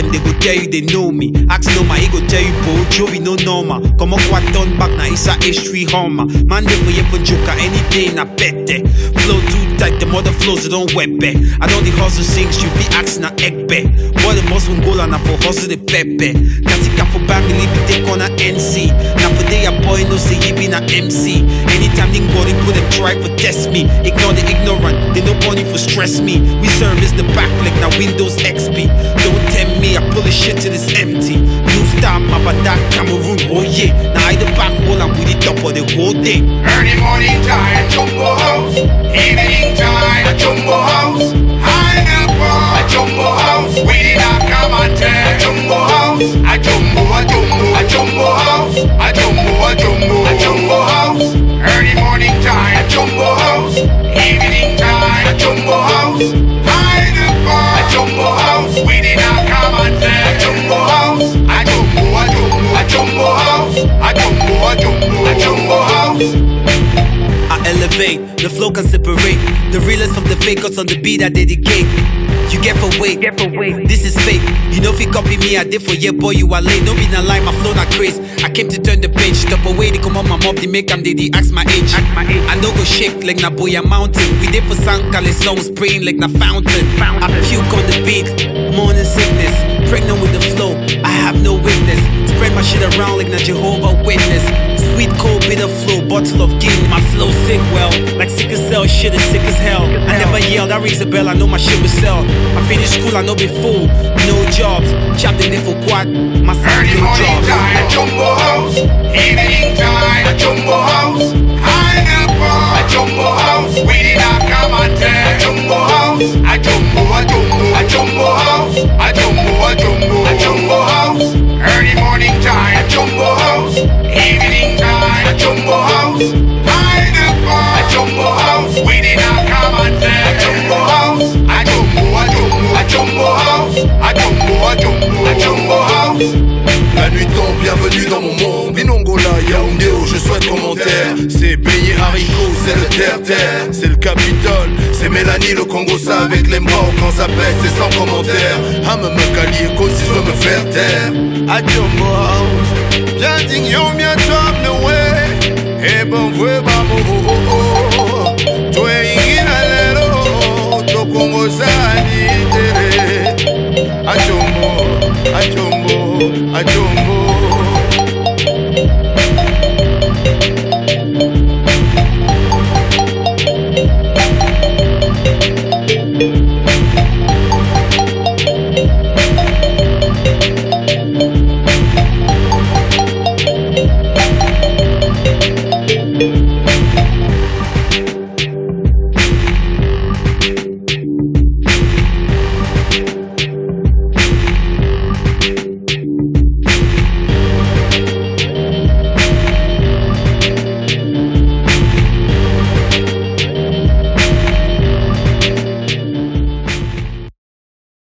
them, they go tell you they know me. Ask no my ego tell you bro, Jovi no normal. Come on, what done back now, it's a history homer. Man, they for for joker any day, na pete. Flow too tight, the mother flows, they don't wet back. I know the hustle sings, you be asking a egg back. Boy, the Muslim goal and I for hustle the pepe. Can't take for family, be take on a NC. Now for day a boy, no say he be na MC. Go, they put them try for test me. Ignore the ignorant, they no money for stress me. We service the back like now Windows XP. Don't tell me I pull the shit till it's empty. New style, my that Cameroon, oh yeah. Now I the back wall, I'm with the top of the whole day. Early morning time, jumbo house. Evening time, a jumbo house. High the I elevate, the flow can separate the realest from the fakers on the beat I dedicate. You get for weight, Get for weight. this is fake. You know if you copy me, I did for yeah, boy, you are late. Don't be na lie, my flow not crazy. I came to turn the page, stop away, they come on my mob, they make them, they, they ask my age. Ask my age. I no go shake like na boy a mountain. We did for San Cali songs, spraying like na fountain. I puke on the beat, morning sickness. Pregnant with the flow, I have no witness. Spread my shit around like na Jehovah Witness. Sweet cold bitter flow, bottle of gin. My flow sick shit is sick as hell. I never yelled, I rings a bell, I know my shit will sell. I finished school, I know be fool, no jobs. Chopped in for quad, my son Early no morning jobs. time, a jumbo house. Evening time, a jumbo house. High the bar, a jumbo house. We did not come and tell. A jumbo house. A jumbo, a jumbo, a jumbo house. A jumbo, a jumbo, a jumbo house. Early morning time, a jumbo house. Evening time, a jumbo house. Yaoundéo, je souhaite commentaire. C'est payé haricots, c'est le terre-terre. C'est le Capitole, c'est Mélanie, le Congo Ça avec les morts quand ça pète, c'est sans commentaire. À me me calier, si je veux me faire taire. Adieu moi. Bien digne, yo, bien toi, me ouais. Et bon, vrai, bah, oh, oh, oh Toi, inginalero Tokongo, ça, ni, tere Adieu moi, adieu moi,